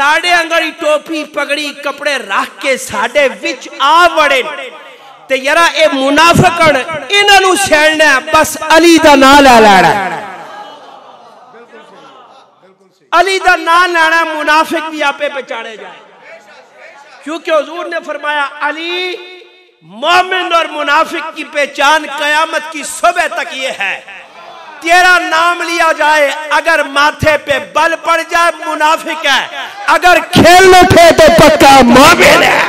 साढ़े अंगर टोपी पगड़ी, कपड़े रख के साढ़े विच आ बड़े ते यारा ये मुनाफिकन इन्हों छेड़ना बस अली का ना लै लैना अली का ना लेना मुनाफिक भी आपे पहचाने जाए। क्योंकि हजूर ने फरमाया, अली, मोमिन और मुनाफिक की पहचान कयामत की सुबह तक ये है। तेरा नाम लिया जाए, अगर माथे पे बल पड़ जाए, मुनाफिक है। अगर खेल उठे तो पक्का मोमिन है।